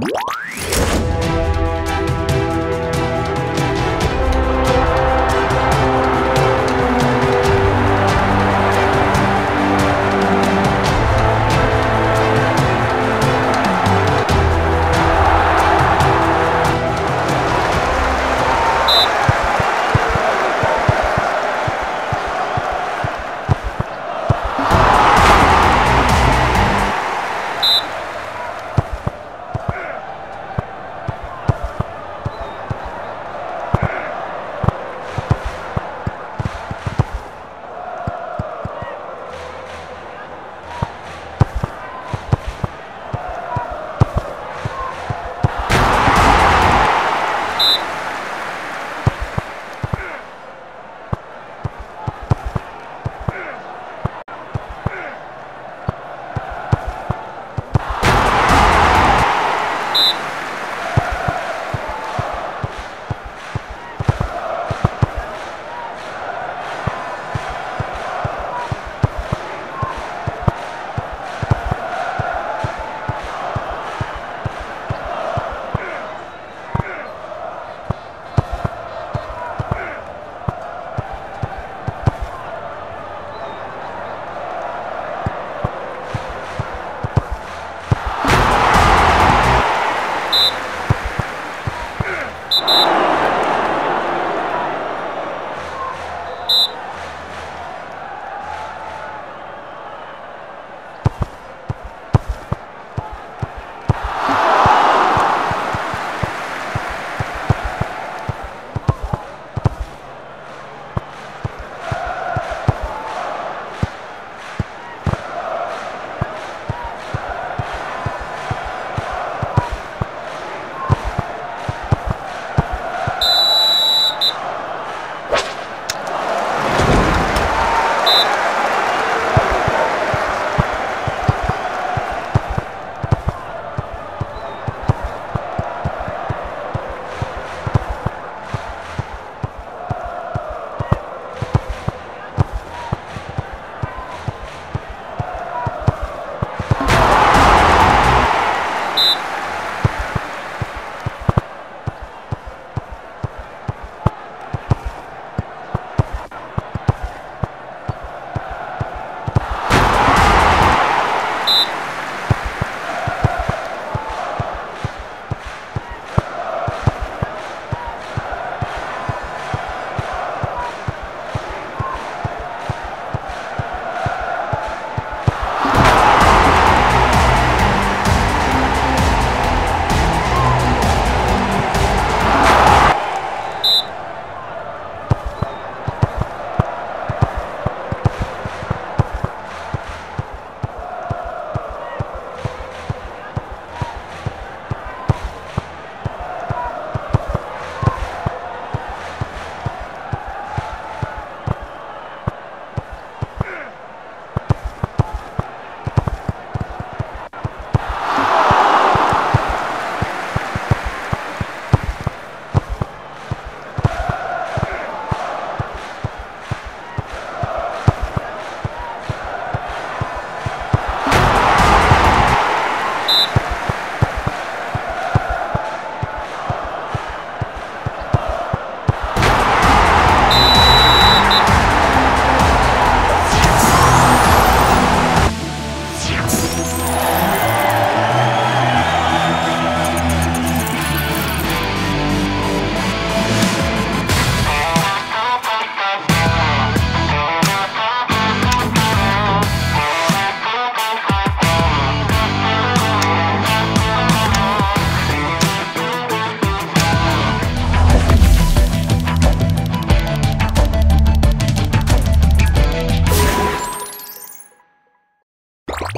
you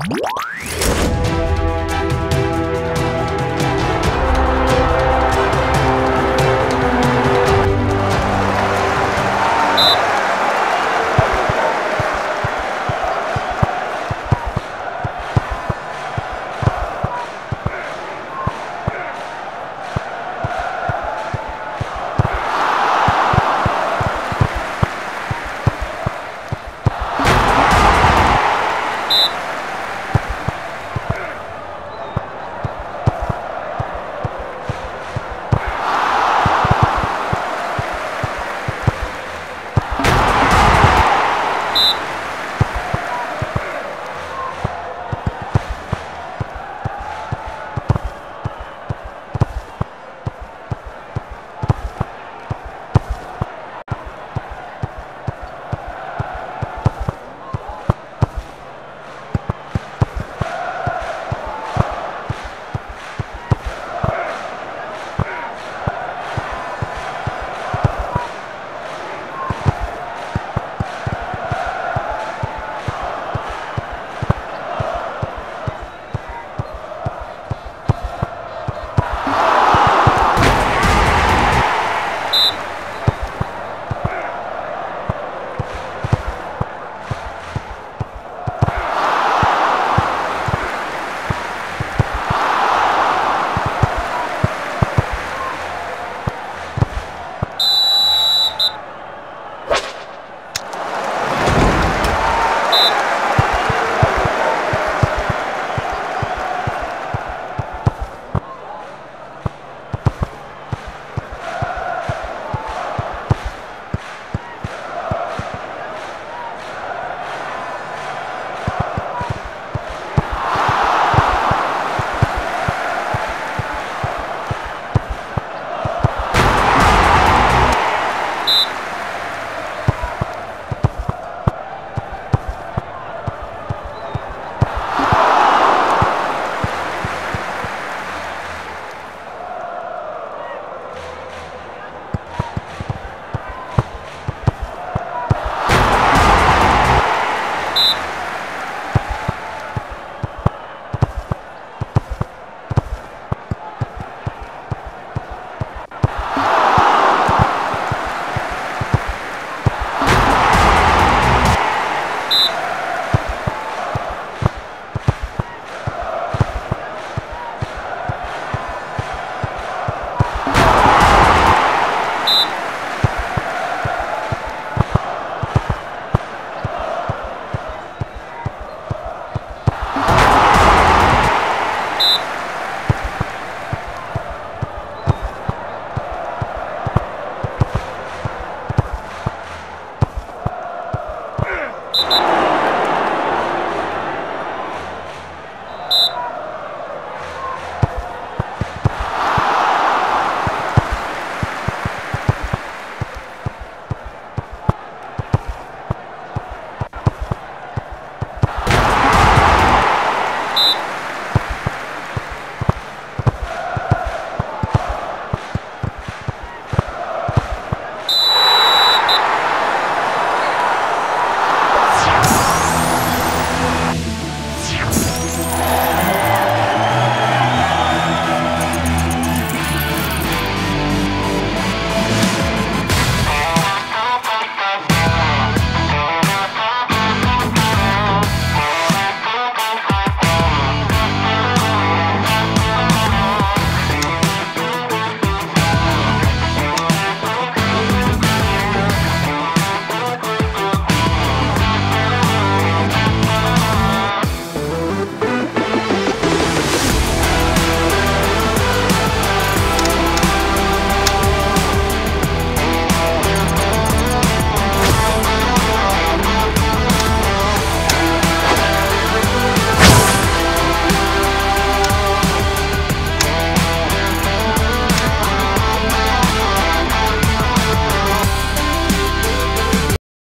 What?